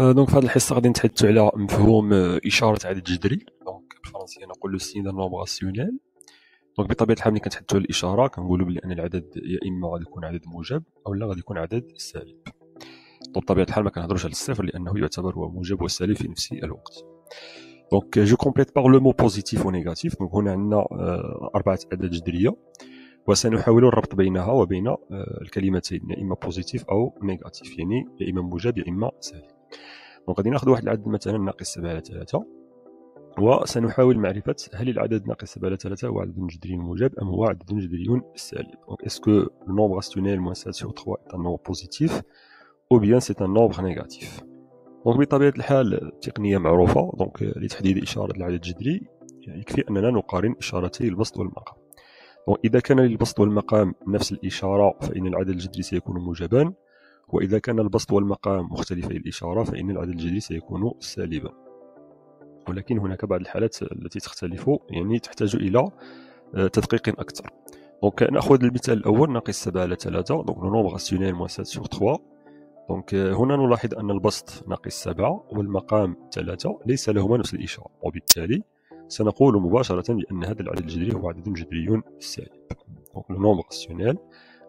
donc في هذه الحصه غادي نتحدثوا على مفهوم اشاره عدد جذري donc بالفرنسيه نقول signe nombre rationnel donc بطبيعه الحال ملي كنتحدثوا على الاشاره كنقولوا بلي ان العدد يا اما غادي يكون عدد موجب أو لا غادي يكون عدد سالب donc بطبيعه الحال ما كنهضروش على الصفر لأنه يعتبر هو موجب وسالب في نفس الوقت donc je complète par le mot positif و négatif donc هنا عندنا اربعه اعداد جذريه وسنحاول الربط بينها وبين الكلمتين يا اما positif أو négatif يعني يا اما موجب يا اما سالب donc غادي ناخذ واحد العدد مثلا ناقص 7 على 3 وسنحاول معرفة هل العدد ناقص 7 على 3 هو عدد جذري موجب أم هو عدد جذري سالب. donc est-ce que le nombre rationnel moins 7 sur 3 est un nombre positif ou bien c'est un négatif? donc بطبيعة الحال التقنية معروفة. donc لتحديد إشارة العدد الجذري يكفي أننا نقارن إشارتي البسط والمقام. donc إذا كان للبسط والمقام نفس الإشارة فإن العدد الجذري سيكون موجبا. وإذا كان البسط والمقام مختلفي الإشارة فإن العدد الجذري سيكون سالبا. ولكن هناك بعض الحالات التي تختلف يعني تحتاج إلى آه، تدقيق أكثر. donc نأخذ المثال الأول ناقص 7 على 3 donc le nombre rationnel moins 7 sur 3 donc هنا نلاحظ أن البسط ناقص 7 والمقام 3 ليس لهما نفس الإشارة. وبالتالي سنقول مباشرة بأن هذا العدد الجذري هو عدد جذري سالب. donc le nombre rationnel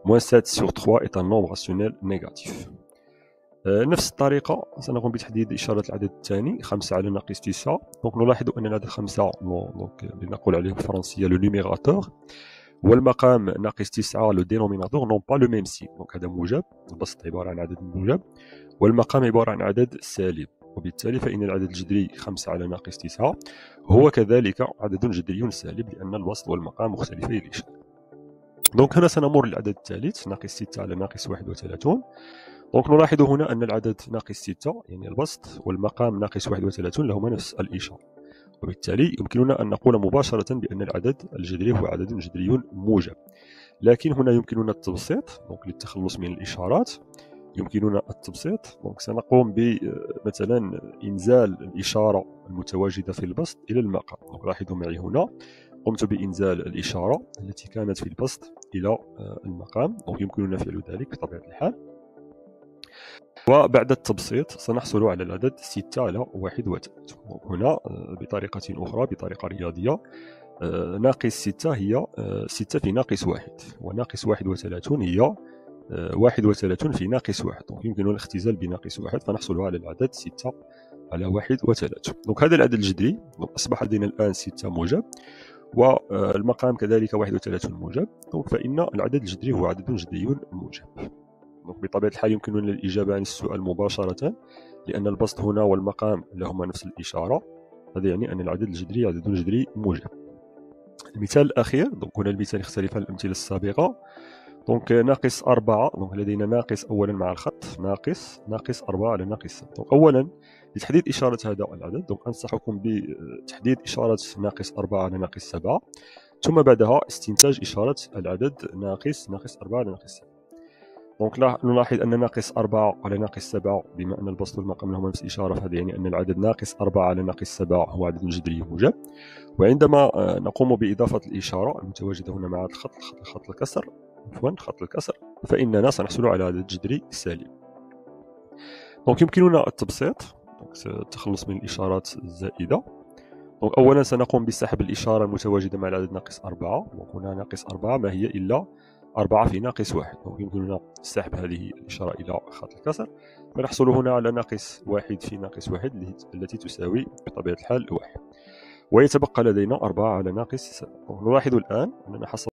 moins 7 sur 3 est un nombre rationnel négatif. نفس الطريقة سنقوم بتحديد إشارة العدد الثاني 5 على ناقص 9 donc نلاحظ أن العدد 5 donc لنقول عليه بالفرنسية le numérateur والمقام ناقص 9 le dénominateur n'ont pas le même signe donc هذا موجب البسط عبارة عن عدد موجب. والمقام عبارة عن عدد سالب. وبالتالي فإن العدد الجذري 5 على ناقص 9 هو كذلك عدد جذري سالب لأن البسط والمقام مختلفي الإشارة donc هنا سنمر للعدد الثالث ناقص 6 على ناقص 31 donc نلاحظ هنا أن العدد ناقص 6 يعني البسط والمقام ناقص 31 لهما نفس الإشارة. وبالتالي يمكننا أن نقول مباشرة بأن العدد الجذري هو عدد جذري موجب. لكن هنا يمكننا التبسيط donc للتخلص من الإشارات يمكننا التبسيط. donc سنقوم بمثلا إنزال الإشارة المتواجدة في البسط إلى المقام. donc لاحظوا معي هنا قمت بإنزال الإشارة التي كانت في البسط. إلى آه، المقام donc يمكننا فعل ذلك بطبيعة الحال. وبعد التبسيط سنحصل على العدد 6 على 1 هنا آه، بطريقة أخرى بطريقة رياضية آه، ناقص 6 هي 6 في ناقص 1 وناقص 31 هي 31 في ناقص 1 donc يمكننا الاختزال بناقص 1 فنحصل على العدد 6 على 31 donc هذا العدد الجذري أصبح لدينا الآن 6 موجب. والمقام كذلك 31 موجب. فإن العدد الجذري هو عدد جذري موجب بطبيعة الحال يمكننا الإجابة عن السؤال مباشرة لأن البسط هنا والمقام لهما نفس الإشارة. هذا يعني أن العدد الجذري عدد جذري موجب. المثال الأخير donc هنا المثال يختلف عن الأمثلة السابقة. donc ناقص أربعة. donc لدينا ناقص أولا مع الخط. ناقص ناقص أربعة على ناقص donc أولا لتحديد إشارة هذا العدد. donc أنصحكم بتحديد إشارة ناقص أربعة على ناقص سبعة. ثم بعدها استنتاج إشارة العدد ناقص ناقص أربعة على ناقص سبعة donc نلاحظ أن ناقص أربعة على ناقص سبعة بما أن البسط والمقام لهما نفس الإشارة فهذا يعني أن العدد ناقص أربعة على ناقص سبعة هو عدد جذري موجب وعندما آه، نقوم بإضافة الإشارة المتواجدة هنا مع الخط الخط, خط الكسر. عفوا خط الكسر. فإننا سنحصل على عدد جذري سالب donc يمكننا التبسيط. التخلص من الإشارات الزائدة. donc أولا سنقوم بسحب الإشارة المتواجدة مع العدد ناقص أربعة. donc هنا ناقص أربعة ما هي إلا أربعة في ناقص واحد. donc يمكننا سحب هذه الإشارة إلى خط الكسر. فنحصل هنا على ناقص واحد في ناقص واحد التي تساوي بطبيعة الحال واحد. ويتبقى لدينا أربعة على ناقص نلاحظ الآن أننا حصلنا